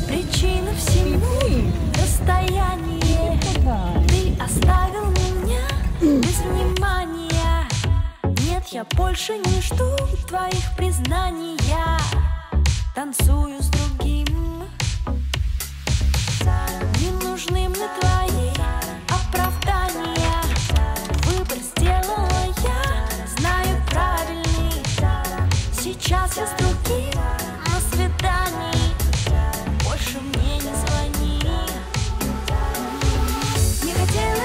Причина всему расстояние Ты оставил меня без внимания. Нет, я больше не жду твоих признаний Я танцую с другим. Не нужны мне твои оправдания. Выбор сделала я, знаю правильный. Сейчас я с другим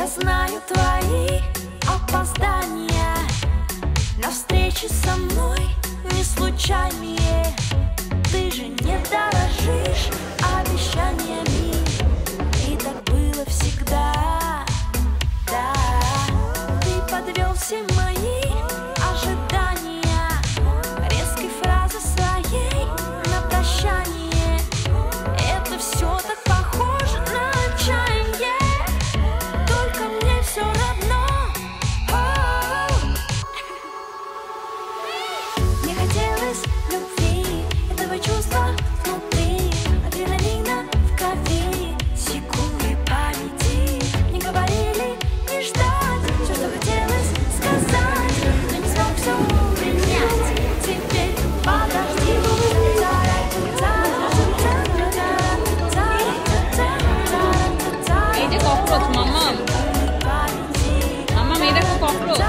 Я знаю твои опоздания. На встречи со мной не случайные. Ты же не дорожишь обещаниями. И так было всегда. Да, ты подвел все мои Mama. Mama, made a cockroach.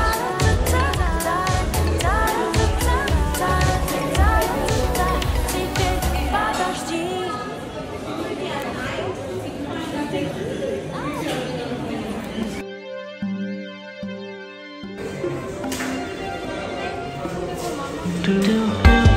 Do the